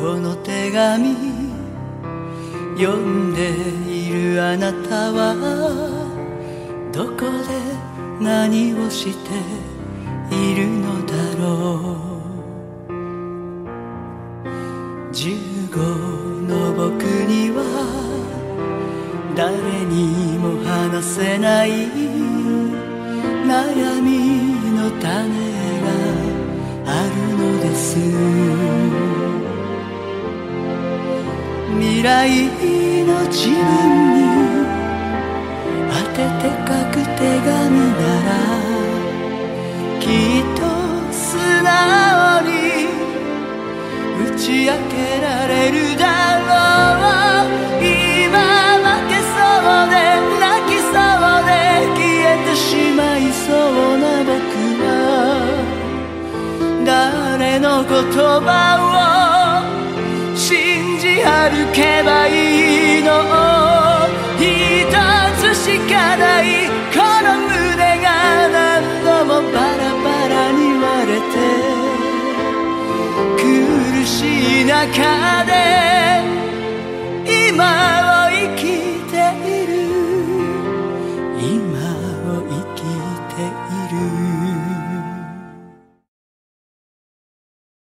この手紙読んでいるあなたはどこで何をしているのだろう。15の僕には誰にも話せない悩みの種があるのです。未来の自分に当てて書く手紙ならきっと素直に打ち明けられるだろう。今負けそうで泣きそうで消えてしまいそうな僕は誰の言葉を歩けばいいの一つしかないこの胸が何度もバラバラに割れて苦しい中で今を生きている。今を生きている。